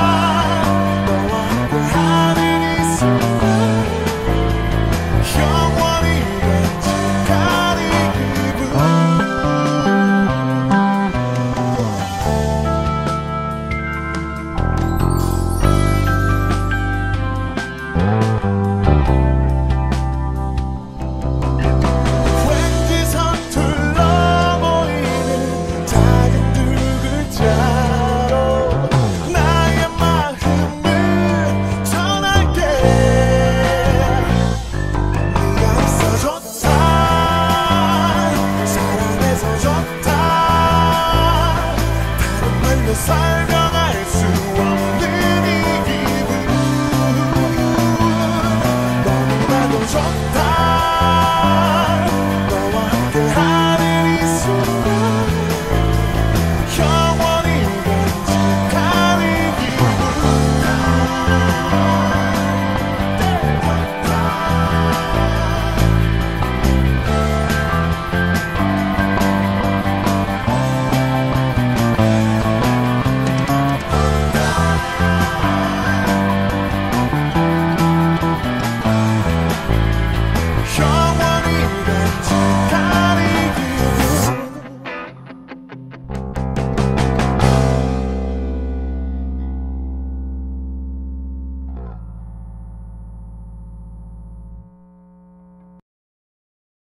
love. to hide.